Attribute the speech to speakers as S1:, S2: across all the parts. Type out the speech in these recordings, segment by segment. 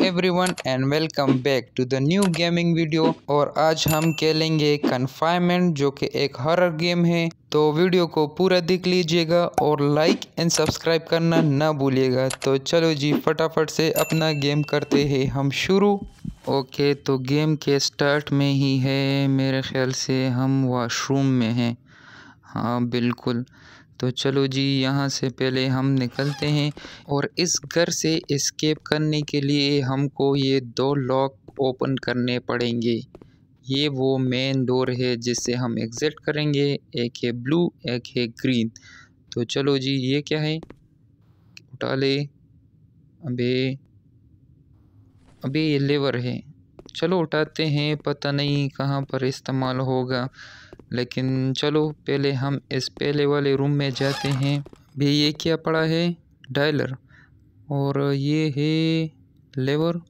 S1: Everyone and welcome back to the new gaming video और आज हम खेलेंगे कन्फाइनमेंट जो कि एक हॉरर गेम है। तो वीडियो को पूरा देख लीजिएगा और लाइक एंड सब्सक्राइब करना ना भूलिएगा। तो चलो जी, फटाफट से अपना गेम करते हैं हम शुरू। ओके तो गेम के स्टार्ट में ही है। मेरे ख्याल से हम वॉशरूम में हैं। हाँ बिल्कुल। तो चलो जी, यहाँ से पहले हम निकलते हैं और इस घर से इस्केप करने के लिए हमको ये दो लॉक ओपन करने पड़ेंगे। ये वो मेन डोर है जिससे हम एग्ज़िट करेंगे, एक है ब्लू एक है ग्रीन तो चलो जी, ये क्या है? उठा ले। अबे अबे ये लेवर है। चलो उठाते हैं, पता नहीं कहाँ पर इस्तेमाल होगा। लेकिन चलो, पहले हम इस पहले वाले रूम में जाते हैं। भी ये क्या पड़ा है? डायलर। और ये है लेवर।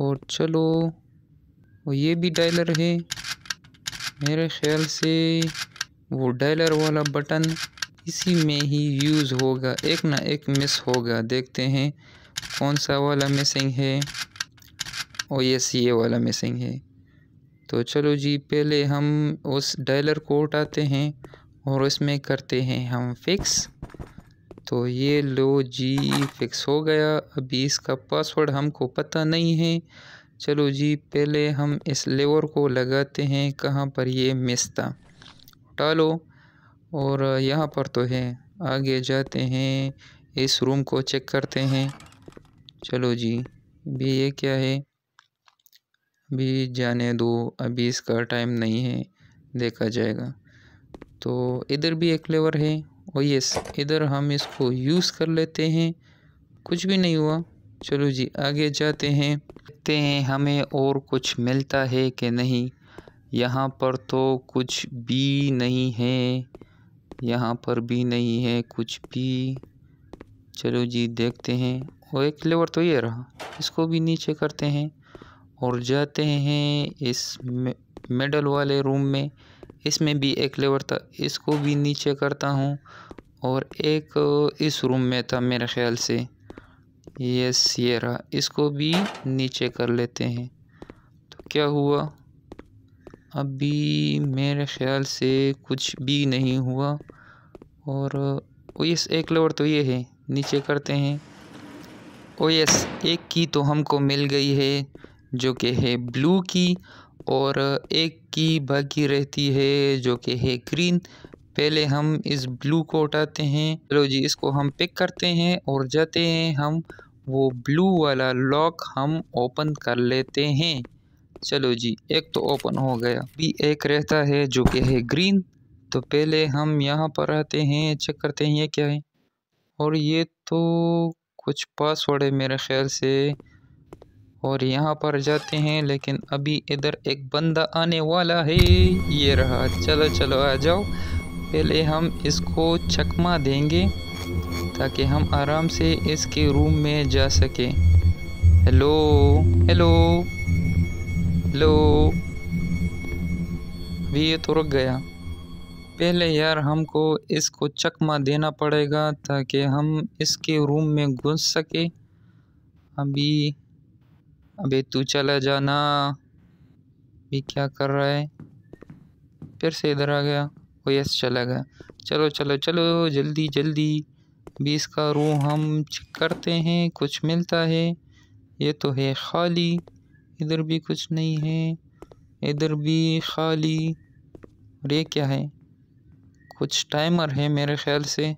S1: और चलो, और ये भी डायलर है। मेरे ख्याल से वो डायलर वाला बटन इसी में ही यूज़ होगा। एक ना एक मिस होगा। देखते हैं कौन सा वाला मिसिंग है। और ये सी वाला मिसिंग है। तो चलो जी, पहले हम उस डायलर को उठाते हैं और उसमें करते हैं हम फिक्स तो ये लो जी फिक्स हो गया। अभी इसका पासवर्ड हमको पता नहीं है। चलो जी, पहले हम इस लेवर को लगाते हैं। कहाँ पर ये मिस था उठा लो। और यहाँ पर तो है। आगे जाते हैं। इस रूम को चेक करते हैं। चलो जी भी ये क्या है? भी जाने दो, अभी इसका टाइम नहीं है, देखा जाएगा। तो इधर भी एक लेवर है, और यस इधर हम इसको यूज़ कर लेते हैं। कुछ भी नहीं हुआ। चलो जी, आगे जाते हैं। देखते हैं हमें और कुछ मिलता है कि नहीं। यहाँ पर तो कुछ भी नहीं है। यहाँ पर भी नहीं है कुछ भी। चलो जी, देखते हैं। और एक लेवर तो ये रहा। इसको भी नीचे करते हैं। और जाते हैं इस मेडल वाले रूम में। इसमें भी एक लेवर था, इसको भी नीचे करता हूँ और एक इस रूम में था मेरे ख्याल से। ये रहा इसको भी नीचे कर लेते हैं। तो क्या हुआ? अभी मेरे ख्याल से कुछ भी नहीं हुआ और, ओ यस, एक लेवर तो ये है, नीचे करते हैं। ओ यस, एक की तो हमको मिल गई है। जो कि है ब्लू की और एक की बाकी रहती है जो कि है ग्रीन। पहले हम इस ब्लू को उठाते हैं। चलो जी, इसको हम पिक करते हैं और जाते हैं हम वो ब्लू वाला लॉक हम ओपन कर लेते हैं। चलो जी, एक तो ओपन हो गया। भी एक रहता है जो कि है ग्रीन तो पहले हम यहाँ पर आते हैं चेक करते हैं ये क्या है। और ये तो कुछ पासवर्ड है मेरे ख्याल से। और यहाँ पर जाते हैं, लेकिन अभी इधर एक बंदा आने वाला है। ये रहा। चलो चलो, आ जाओ। पहले हम इसको चकमा देंगे, ताकि हम आराम से इसके रूम में जा सके। Hello hello hello. अभी ये तो रुक गया। पहले यार हमको इसको चकमा देना पड़ेगा, ताकि हम इसके रूम में घुस सके। अभी अबे तू चला जाना भी क्या कर रहा है? फिर से इधर आ गया। वो यस, चला गया। चलो चलो चलो, जल्दी जल्दी। भी इसका रूम हम करते हैं, कुछ मिलता है। ये तो है खाली। इधर भी कुछ नहीं है। इधर भी खाली। और ये क्या है? कुछ टाइमर है मेरे ख्याल से।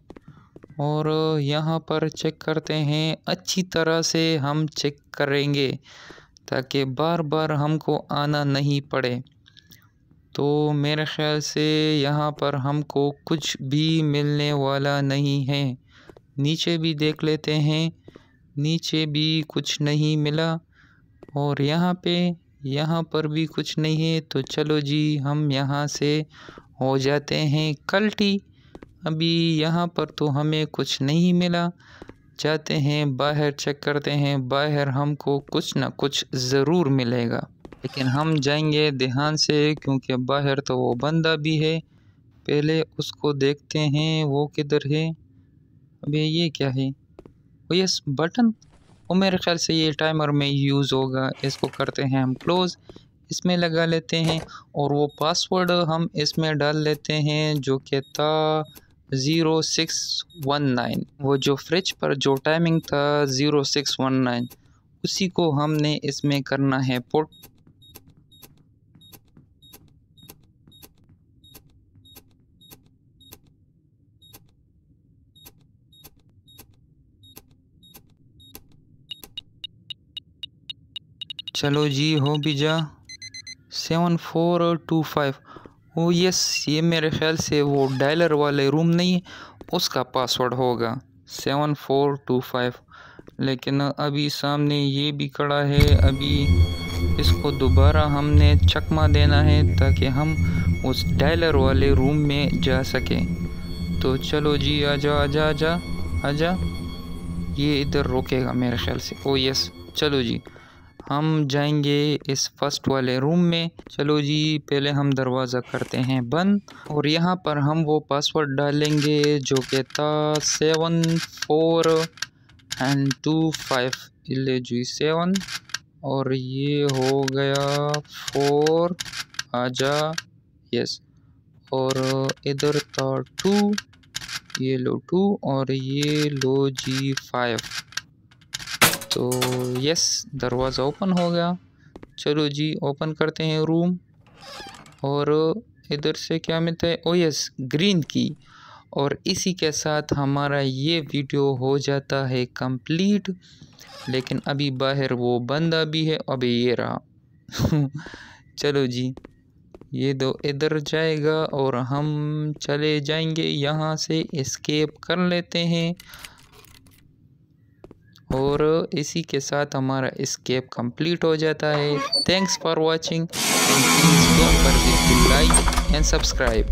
S1: और यहाँ पर चेक करते हैं, अच्छी तरह से हम चेक करेंगे ताकि बार बार हमको आना नहीं पड़े। तो मेरे ख्याल से यहाँ पर हमको कुछ भी मिलने वाला नहीं है। नीचे भी देख लेते हैं, नीचे भी कुछ नहीं मिला और यहाँ पे, यहाँ पर भी कुछ नहीं है। तो चलो जी, हम यहाँ से हो जाते हैं कल्टी। अभी यहाँ पर तो हमें कुछ नहीं मिला। जाते हैं, बाहर चेक करते हैं, बाहर हमको कुछ ना कुछ ज़रूर मिलेगा। लेकिन हम जाएँगे ध्यान से, क्योंकि बाहर तो वो बंदा भी है। पहले उसको देखते हैं, वो किधर है? अभी ये क्या है? वो यस बटन और मेरे ख्याल से ये टाइमर में यूज़ होगा। इसको करते हैं हम क्लोज़ इसमें लगा लेते हैं और वो पासवर्ड हम इसमें डाल लेते हैं, जो कि था ज़ीरो सिक्स वन नाइन। वो जो फ्रिज पर जो टाइमिंग था ज़ीरो सिक्स वन नाइन, उसी को हमने इसमें करना है पुट चलो जी हो भी जा। Seven four two five. Oh yes, ये मेरे ख्याल से वो डायलर वाले रूम नहीं, उसका पासवर्ड होगा। सेवन फोर टू फाइव लेकिन अभी सामने ये भी खड़ा है, अभी इसको दोबारा हमने चकमा देना है ताकि हम उस डायलर वाले रूम में जा सकें। तो चलो जी, आजा आजा आजा आजा। ये इधर रोकेगा मेरे ख्याल से। ओ यस, चलो जी। हम जाएँगे इस फ़र्स्ट वाले रूम में। चलो जी, पहले हम दरवाज़ा करते हैं बंद और यहाँ पर हम वो पासवर्ड डालेंगे जो कि था seven four and two five. ले जी, सेवन। और ये हो गया फोर। आजा यस और इधर था टू, ये लो टू और ये लो जी फाइव। तो यस दरवाज़ा ओपन हो गया। चलो जी ओपन करते हैं रूम और इधर से क्या मिलता है? ओ यस ग्रीन की। और इसी के साथ हमारा ये वीडियो हो जाता है कंप्लीट लेकिन अभी बाहर वो बंदा भी है, अभी ये रहा। चलो जी, ये दो इधर जाएगा और हम चले जाएँगे यहाँ से एस्केप कर लेते हैं। और इसी के साथ हमारा स्केप कंप्लीट हो जाता है। Thanks for watching like and subscribe